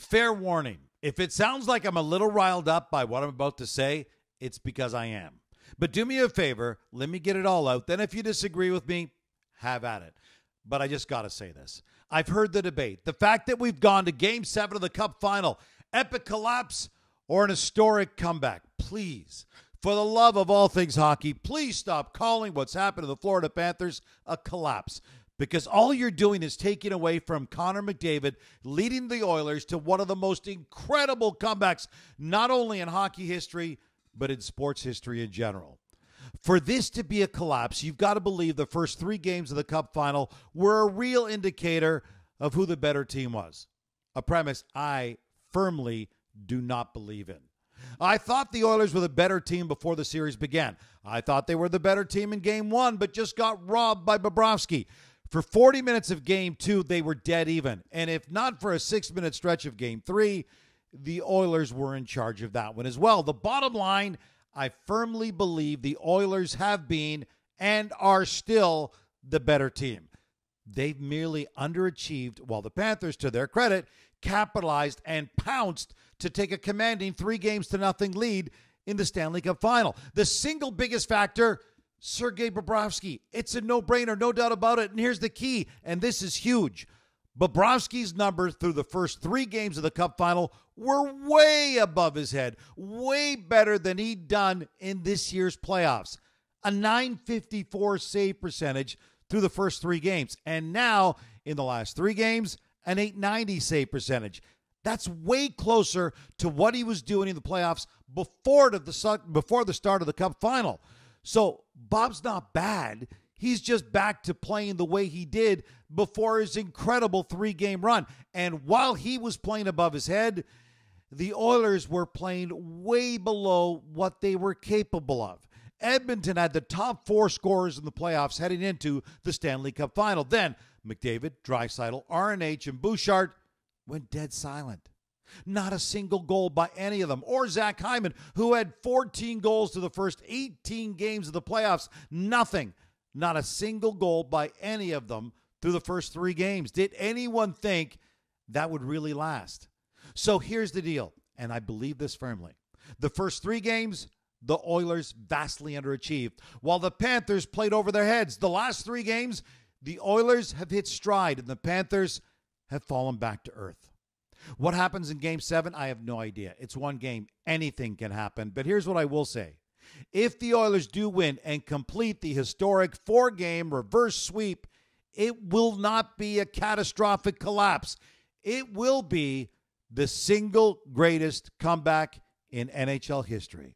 Fair warning. If it sounds like I'm a little riled up by what I'm about to say, it's because I am. But do me a favor, let me get it all out. Then, if you disagree with me, have at it. But I just got to say this. I've heard the debate. The fact that we've gone to game seven of the Cup final, epic collapse or an historic comeback. Please, for the love of all things hockey, please stop calling what's happened to the Florida Panthers a collapse because all you're doing is taking away from Connor McDavid leading the Oilers to one of the most incredible comebacks, not only in hockey history, but in sports history in general. For this to be a collapse, you've got to believe the first three games of the Cup final were a real indicator of who the better team was. A premise I firmly do not believe in. I thought the Oilers were the better team before the series began. I thought they were the better team in game one, but just got robbed by Bobrovsky. For 40 minutes of game two, they were dead even. And if not for a six minute stretch of game three, the Oilers were in charge of that one as well. The bottom line I firmly believe the Oilers have been and are still the better team. They've merely underachieved, while the Panthers, to their credit, capitalized and pounced to take a commanding three games to nothing lead in the Stanley Cup final. The single biggest factor Sergei Bobrovsky. It's a no brainer, no doubt about it. And here's the key, and this is huge. Bobrovsky's numbers through the first three games of the Cup final were way above his head, way better than he'd done in this year's playoffs. A 954 save percentage through the first three games. And now, in the last three games, an 890 save percentage. That's way closer to what he was doing in the playoffs before the, before the start of the Cup final. So Bob's not bad. He's just back to playing the way he did before his incredible three game run. And while he was playing above his head, the Oilers were playing way below what they were capable of. Edmonton had the top four scorers in the playoffs heading into the Stanley Cup final. Then McDavid, Draisaitl, RNH, and Bouchard went dead silent. Not a single goal by any of them. Or Zach Hyman, who had 14 goals to the first 18 games of the playoffs. Nothing. Not a single goal by any of them through the first three games. Did anyone think that would really last? So here's the deal, and I believe this firmly. The first three games, the Oilers vastly underachieved, while the Panthers played over their heads. The last three games, the Oilers have hit stride, and the Panthers have fallen back to earth. What happens in game seven? I have no idea. It's one game. Anything can happen. But here's what I will say if the Oilers do win and complete the historic four game reverse sweep, it will not be a catastrophic collapse. It will be the single greatest comeback in NHL history.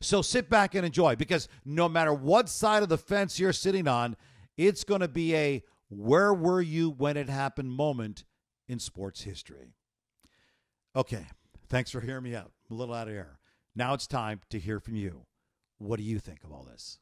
So sit back and enjoy because no matter what side of the fence you're sitting on, it's going to be a where were you when it happened moment in sports history. Okay, thanks for hearing me out. I'm a little out of air. Now it's time to hear from you. What do you think of all this?